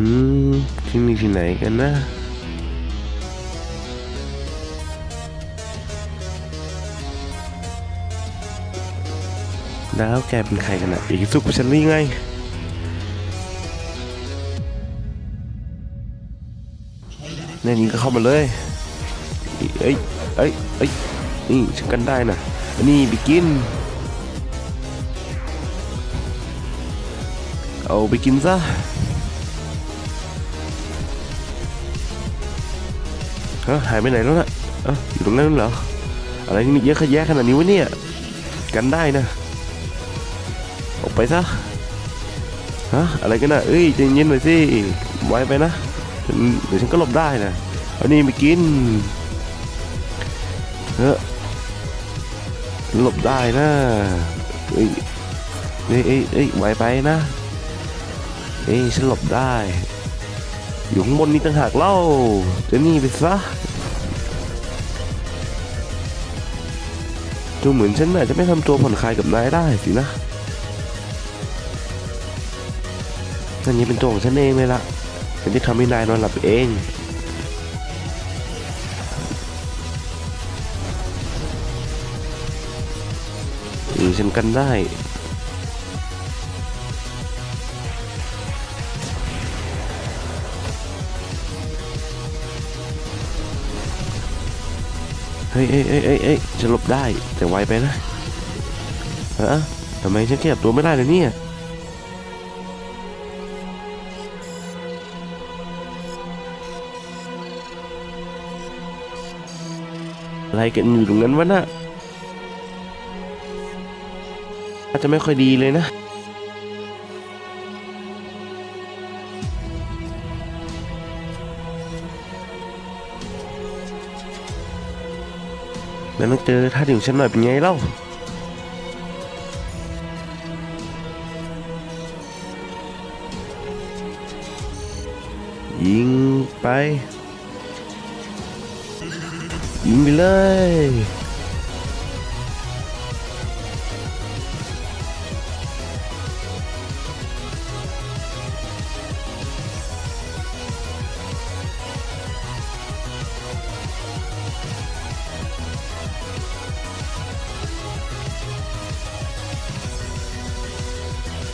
อืมที่นี่ที่ไหนกันนะแล้วแกเป็นใครกันอะอีกสุกฉันหรือไงแน่นี้ก็เข้ามาเลยเอ้ยเอ้ยเอ้ยนี่ฉันกันได้นะนนี้ไปกิน เอาไปกินซะ ฮะหายไปไหนแล้วน่ะเอ้าอยู่ตรงนั้นเหรอ อะไรที่มีเยอะขยะขนาดนี้วะเนี่ย กันได้นะ ออกไปซะ ฮะ อะไรกันนะเอ้ยใจเย็นหน่อยสิ ไว้ไปนะ เดี๋ยวฉันก็หลบได้นะ เอานี่ไปกิน เฮ้หลบได้นะ เอ้ยเอ้ยเอ้ยไว้ไปนะ เอ้ยฉันหลบได้ อยู่ข้างบนนี้ต่างหากเล่าจะนี่ไปซะดูเหมือนฉันอาจจะไม่ทำตัวผ่อนคลายกับนายได้สินะนั่นนี้เป็นตัวของฉันเองเลยล่ะฉันจะทำให้นายนอนหลับเองอือฉันกันได้ ฮ้ยเอ้ยเอ้ยเอ้ยเอ้ยฉันหลบได้แต่ไวไปนะฮะทำไมฉันขยับตัวไม่ได้เลยเนี่ยอะไรกันอยู่ตรงนั้นวะน่ะอาจจะไม่ค่อยดีเลยนะ แล้วต้องเจอท่าทีของฉันหน่อยเป็นไงเล่ายิงไป ยิงไปเลย プレゼントは?